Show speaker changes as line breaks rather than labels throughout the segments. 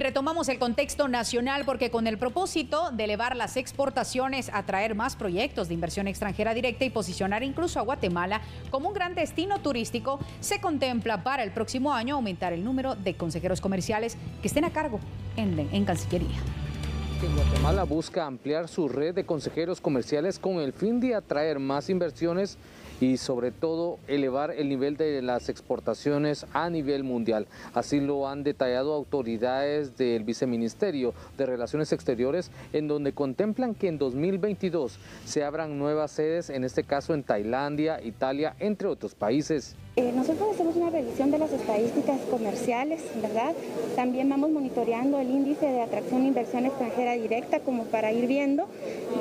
retomamos el contexto nacional porque con el propósito de elevar las exportaciones, atraer más proyectos de inversión extranjera directa y posicionar incluso a Guatemala como un gran destino turístico, se contempla para el próximo año aumentar el número de consejeros comerciales que estén a cargo en, en Cancillería.
Guatemala busca ampliar su red de consejeros comerciales con el fin de atraer más inversiones y sobre todo elevar el nivel de las exportaciones a nivel mundial. Así lo han detallado autoridades del Viceministerio de Relaciones Exteriores en donde contemplan que en 2022 se abran nuevas sedes, en este caso en Tailandia, Italia, entre otros países.
Eh, nosotros hacemos una revisión de las estadísticas comerciales, ¿verdad? También vamos monitoreando el índice de atracción e inversión extranjera directa como para ir viendo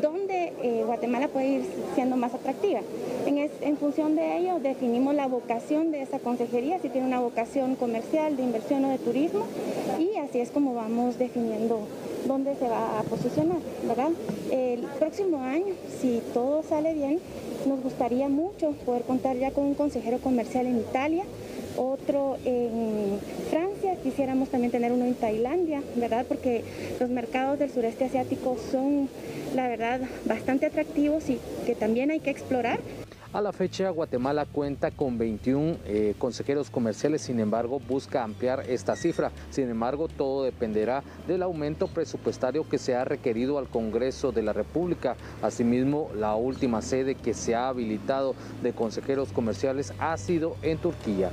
dónde eh, Guatemala puede ir siendo más atractiva. En, función de ello definimos la vocación de esa consejería, si tiene una vocación comercial, de inversión o de turismo, y así es como vamos definiendo dónde se va a posicionar. El próximo año, si todo sale bien, nos gustaría mucho poder contar ya con un consejero comercial en Italia, otro en Francia, quisiéramos también tener uno en Tailandia, ¿verdad? Porque los mercados del sureste asiático son, la verdad, bastante atractivos y que también hay que explorar.
A la fecha, Guatemala cuenta con 21 eh, consejeros comerciales, sin embargo, busca ampliar esta cifra. Sin embargo, todo dependerá del aumento presupuestario que se ha requerido al Congreso de la República. Asimismo, la última sede que se ha habilitado de consejeros comerciales ha sido en Turquía.